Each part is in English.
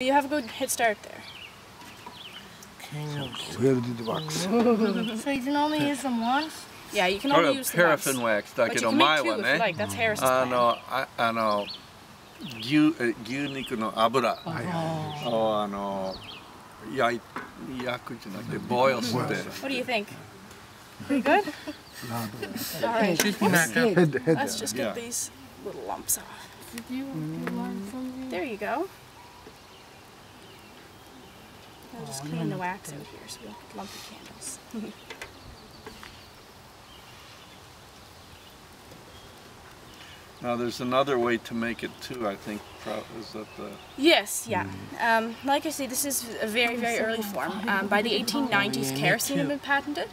You have a good head start there. Where did the wax? So you can only use them once? Yeah, you can こ only れ use the パラ once. フィンワックスだ But け you ど can 前 make two は if you ね like. That's Harris's あ plan. のああの牛え牛肉の油をあの焼い焼くじゃなくてボイルして What do you think? Pretty good? All right. Head, head. Let's just Yeah. get these little lumps off. Did you, you want something? There you go. I'll just clean the wax out here so we don't lump the candles. now there's another way to make it too, I think. Is that the... Yes, yeah. Um, like I say, this is a very, very early form. Um, by the 1890s, kerosene had been patented.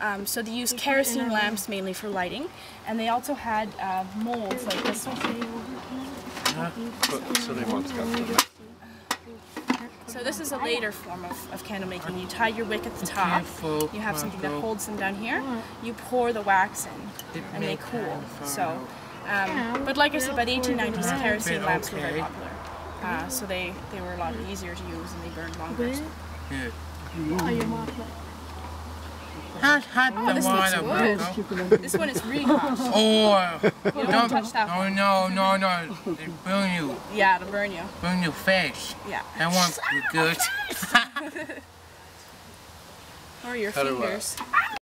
Um, so they used kerosene lamps mainly for lighting. And they also had uh, molds like this one. So they once got so this is a later form of, of candle making. You tie your wick at the top. You have something that holds them down here. You pour the wax in, and they cool. So, um, but like I said, by the 1890s, kerosene lamps were very popular. Uh, so they, they were a lot easier to use and they burned longer. So- Oh, you want it. Hot, hot Oh, the this looks water, good. This one is really hot. Oh, You don't touch that no, one. no, no, no. They burn you, Yeah, it'll burn you. burn your face. Yeah. That won't be good. Or your How do I- fingers.